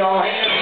안.